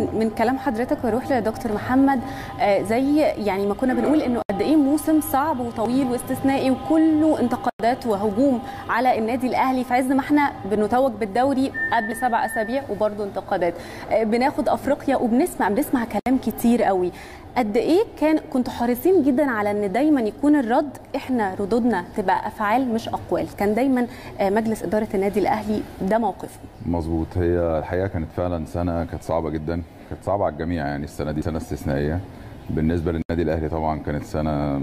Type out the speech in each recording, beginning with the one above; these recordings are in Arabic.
من كلام حضرتك وأروح لدكتور محمد آه، زي يعني ما كنا بنقول إنه قد إيه موسم صعب وطويل واستثنائي وكله انتقادات وهجوم على النادي الأهلي. في عز ما إحنا بنتوج بالدوري قبل سبع أسابيع وبرضه انتقادات. آه، بناخد أفريقيا وبنسمع بنسمع كلام كتير قوي. قد إيه كان كنتوا حريصين جدا على إن دايما يكون الرد إحنا ردودنا تبقى أفعال مش أقوال. كان دايما آه، مجلس إدارة النادي الأهلي ده موقفه. مظبوط. هي الحقيقة كانت فعلا سنة كانت صعبة جدا. كانت صعبة على الجميع يعني السنة دي سنة استثنائية. بالنسبة للنادي الأهلي طبعا كانت سنة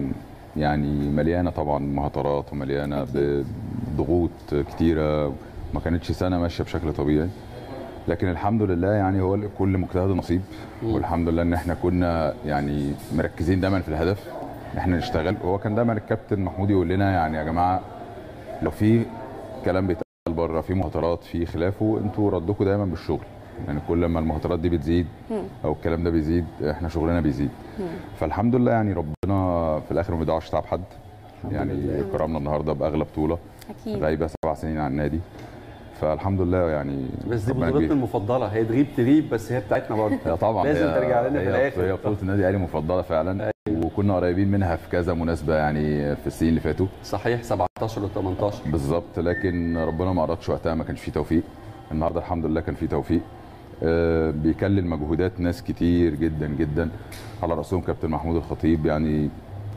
يعني مليانة طبعا مهاترات ومليانة بضغوط كتيرة. ما كانتش سنة ماشية بشكل طبيعي. لكن الحمد لله يعني هو كل مجتهد نصيب والحمد لله إن إحنا كنا يعني مركزين دايما في الهدف إحنا نشتغل. هو كان دايما الكابتن محمود يقول لنا يعني يا جماعة لو في كلام بيتقال بره في مهاترات في خلافه أنتوا ردكم دايما بالشغل. يعني كل ما المهاترات دي بتزيد أو الكلام ده بيزيد إحنا شغلنا بيزيد. فالحمد لله يعني ربنا في الآخر ما بيضيعش تعب حد. يعني كرمنا النهارده بأغلى بطولة. أكيد. غايبه سبع سنين عن النادي. فالحمد لله يعني بس دي بطولتنا. المفضلة. هي تغيب تغيب بس هي بتاعتنا برضه. طبعا لازم ترجع لنا في الآخر. هي بطولة النادي الأهلي مفضله فعلا. وكنا قريبين منها في كذا مناسبة يعني في السنين اللي فاتوا. صحيح 17 و 18 بالظبط. لكن ربنا ما أرادش وقتها ما كانش فيه توفيق. النهارده الحمد لله كان فيه توفيق. آه، بيكلل مجهودات ناس كتير جدا جدا. على رأسهم كابتن محمود الخطيب. يعني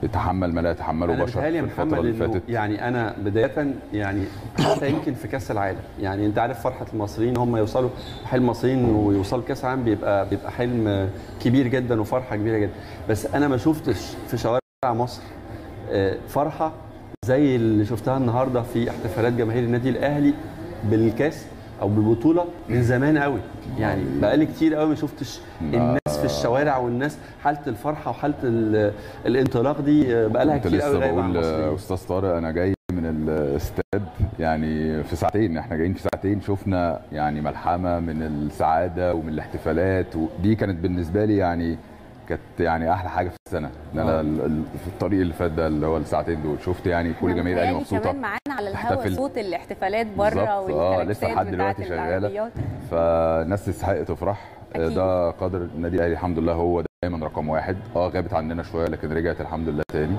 يتحمل ما لا يتحمله بشر في الفترة اللي فاتت. يعني أنا بداية يعني حتى يمكن في كأس العالم. يعني أنت عارف فرحة المصريين هم يوصلوا حلم المصريين ويوصلوا كأس العالم بيبقى بيبقى حلم كبير جدا وفرحة كبيرة جدا. بس أنا ما شفتش في شوارع مصر آه، فرحة زي اللي شفتها النهارده في احتفالات جماهير النادي الأهلي بالكاس أو بالبطولة من زمان قوي يعني بقالي كتير قوي ما شفتش الناس في الشوارع والناس حالة الفرحة وحالة ال- الانطلاق دي آه، بقالها كنت كتير قوي لسه بقول أستاذ طارق أنا جاي من الاستاد يعني في ساعتين إحنا جايين في ساعتين شفنا يعني ملحمة من السعادة ومن الاحتفالات ودي كانت بالنسبة لي يعني كانت يعني أحلى حاجة في السنة إن أنا آه. في الطريق اللي فات ده اللي هو الساعتين دول شفت يعني كل جماهير الاهلي مبسوطة كمان معانا على الهوا. صوت الاحتفالات. بره آه لسه لحد دلوقتي شغالة فالناس تستحق تفرح أكيد. ده قدر النادي الأهلي الحمد لله هو دايما رقم واحد. آه غابت عننا شوية لكن رجعت الحمد لله تاني.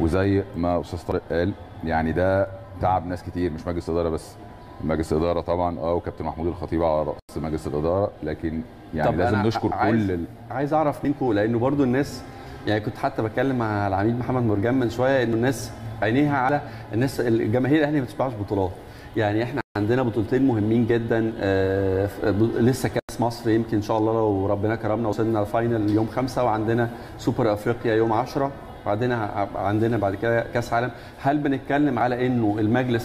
وزي ما أستاذ طارق قال يعني ده تعب ناس كتير مش مجلس اداره بس. مجلس اداره طبعا آه وكابتن محمود الخطيب على رأس مجلس الإدارة. لكن يعني طب لازم نشكر عايز كل ال... عايز أعرف منكم لأنه برضو الناس يعني كنت حتى بتكلم مع العميد محمد مرجان من شوية إنه الناس عينيها على الناس الجماهير الأهلي ما بتسمعش بطولات. يعني إحنا عندنا بطولتين مهمين جدا آه، لسه كأس مصر يمكن إن شاء الله لو ربنا كرمنا وصلنا ال final يوم خمسة وعندنا سوبر أفريقيا يوم 10 وبعدين ع- عندنا بعد كده كأس عالم. هل بنتكلم على إنه المجلس